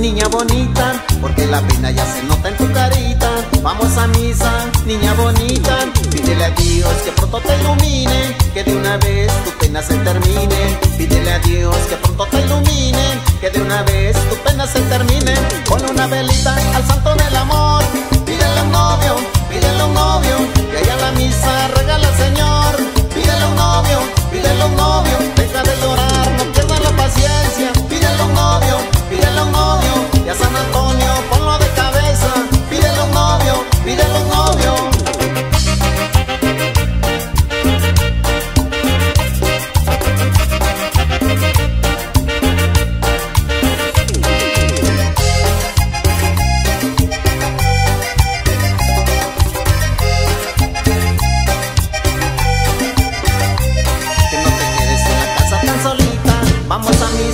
niña bonita, porque la pena ya se nota en tu carita. Vamos a misa, niña bonita, pídele a Dios que pronto te ilumine, que de una vez tu pena se termine. Pídele a Dios que pronto te ilumine, que de una vez tu pena se termine. Pon una velita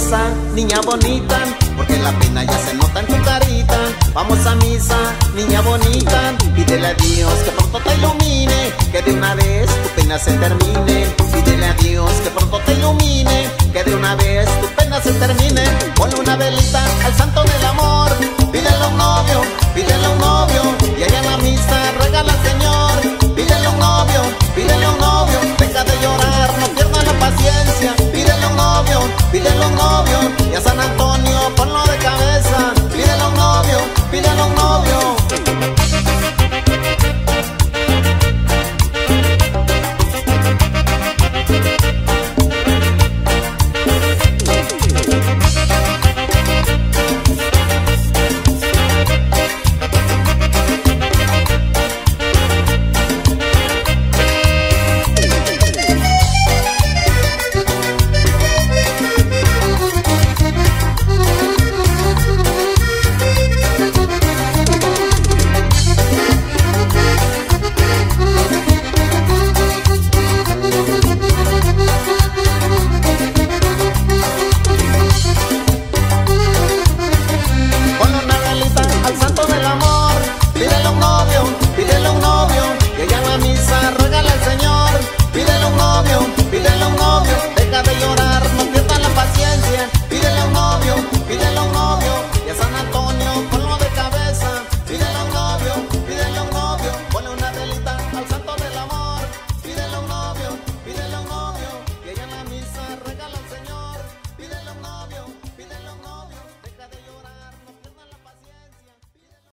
misa, niña bonita, porque la pena ya se nota en tu carita. Vamos a misa, niña bonita, pídele a Dios que pronto te ilumine, que de una vez tu pena se termine. y a San Antonio ponlo de cabeza. Pide los novios, pide los novios.